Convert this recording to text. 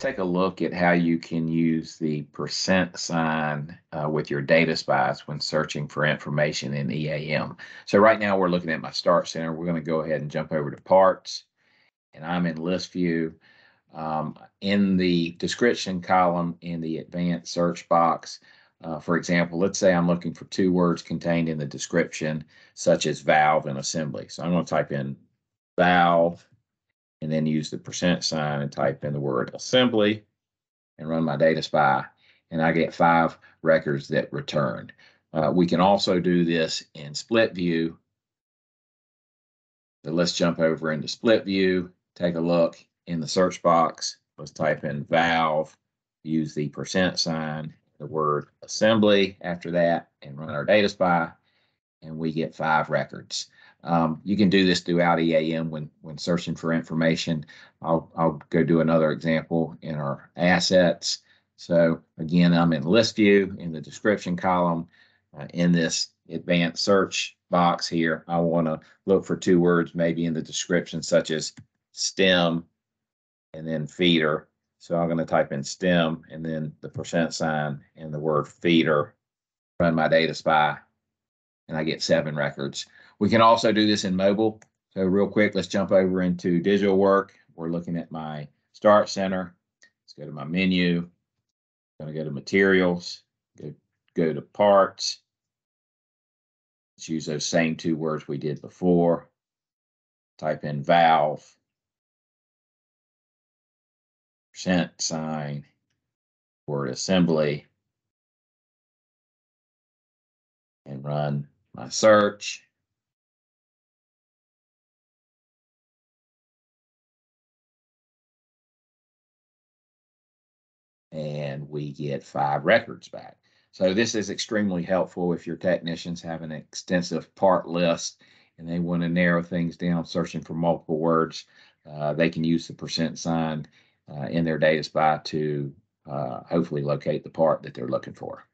take a look at how you can use the percent sign uh, with your Dataspies when searching for information in EAM. So right now we're looking at my start center. We're going to go ahead and jump over to parts and I'm in list view. Um, in the description column in the advanced search box, uh, for example, let's say I'm looking for two words contained in the description, such as valve and assembly. So I'm going to type in valve and then use the percent sign and type in the word assembly and run my Dataspy. And I get five records that returned. Uh, we can also do this in split view. So let's jump over into split view, take a look in the search box. Let's type in valve, use the percent sign, the word assembly after that, and run our Dataspy, and we get five records. Um, you can do this throughout EAM when, when searching for information. I'll, I'll go do another example in our assets. So again, I'm in list view in the description column. Uh, in this advanced search box here, I want to look for two words maybe in the description such as stem and then feeder. So I'm going to type in stem and then the percent sign and the word feeder, run my Dataspy, and I get seven records. We can also do this in mobile. So real quick, let's jump over into digital work. We're looking at my start center. Let's go to my menu. I'm going to go to materials, go, go to parts. Let's use those same two words we did before. Type in valve, percent sign, word assembly, and run my search. And we get five records back. So this is extremely helpful if your technicians have an extensive part list and they want to narrow things down, searching for multiple words. Uh, they can use the percent sign uh, in their Dataspy to uh, hopefully locate the part that they're looking for.